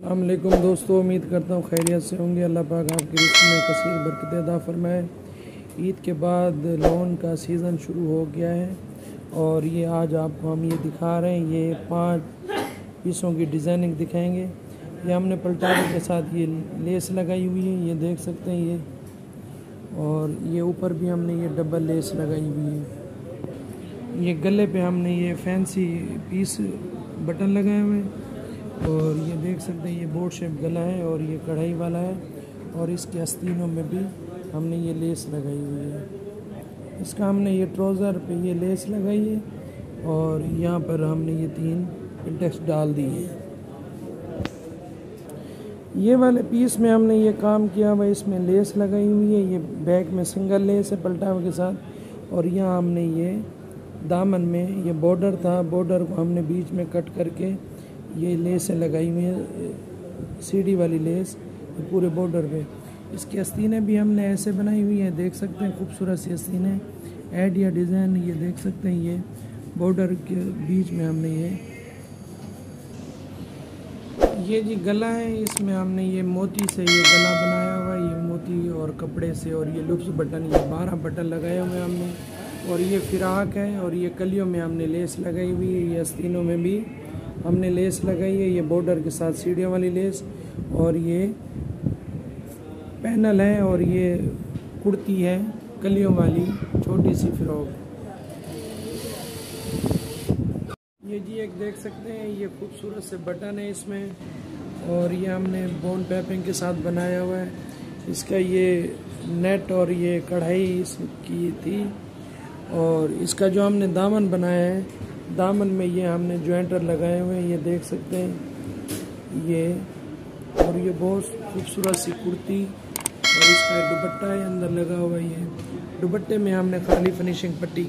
अल्लाम दोस्तों, उम्मीद करता हूँ खैरियत से होंगे। अल्लाह पाक आपके रिश्ते में कसीर, बरकत अदा फरमाए। ईद के बाद लोन का सीज़न शुरू हो गया है और ये आज आपको हम ये दिखा रहे हैं। ये पाँच पीसों की डिज़ाइनिंग दिखाएँगे। ये हमने पलटारे के साथ ये लेस लगाई हुई है, ये देख सकते हैं ये। और ये ऊपर भी हमने ये डबल लेस लगाई हुई है। ये गले पे हमने ये फैंसी पीस बटन लगाए हुए हैं। और ये देख सकते हैं, ये बोर्ड शेप गला है और ये कढ़ाई वाला है और इसके आस्तीनों में भी हमने ये लेस लगाई हुई है। इसका हमने ये ट्राउज़र पे ये लेस लगाई है और यहाँ पर हमने ये तीन इंटेक्स डाल दिए हैं। ये वाले पीस में हमने ये काम किया हुआ इसमें लेस लगाई हुई है, ये बैक में सिंगल लेस है पलटावे के साथ और यहाँ हमने ये दामन में ये बॉर्डर था बॉर्डर को हमने बीच में कट करके ये लेस लगाई हुई है सीढ़ी वाली लेस पूरे बॉर्डर पे। इसकी आस्तीनें भी हमने ऐसे बनाई हुई है, देख सकते हैं, खूबसूरत सी आस्तीनें ऐड या डिज़ाइन ये देख सकते हैं, ये बॉर्डर के बीच में हमने ये ये जी गला है, इसमें हमने ये मोती से ये गला बनाया हुआ है, ये मोती और कपड़े से, और ये लुप्स बटन ये बारह बटन लगाए हुए हमने। और ये फिराक है, और ये कलियों में हमने लेस लगाई हुई है, ये आस्तीनों में भी। हमने लेस लगाई है, ये बॉर्डर के साथ सीढ़ियों वाली लेस और ये पैनल है और ये कुर्ती है कलियों वाली, छोटी सी फ्रॉक। ये जी एक देख सकते हैं, ये खूबसूरत से बटन है इसमें और ये हमने बोन पैपिंग के साथ बनाया हुआ है। इसका ये नेट और ये कढ़ाई इसकी थी और इसका जो हमने दामन बनाया है दामन में ये हमने ज्वाइंटर लगाए हुए हैं, ये देख सकते हैं। ये, और ये बहुत खूबसूरत सी कुर्ती, और इसका दुपट्टा है अंदर लगा हुआ ये दुपट्टे में हमने खाली फिनिशिंग पट्टी